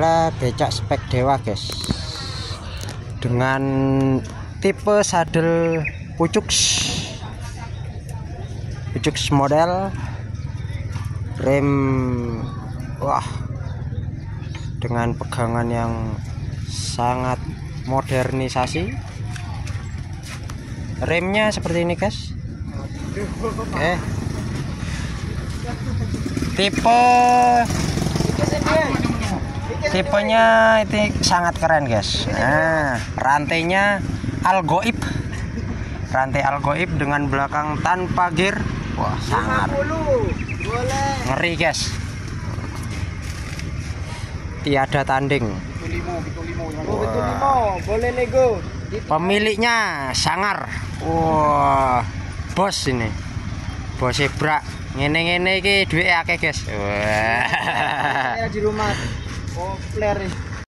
adalah becak spek dewa guys. Dengan tipe sadel pucuk pucuk model. Rem wah. Dengan pegangan yang sangat modernisasi. Remnya seperti ini guys. Oke. Tipe tipenya itu sangat keren guys. Nah rantainya algoib rantai algoib dengan belakang tanpa gear. Wah sangat. Ngeri guys. Tiada tanding. Nego pemiliknya sangar. Wah bos ini. Bos zebra ngene ngene iki duit akeh guys. Wah. Di rumah o flare eh.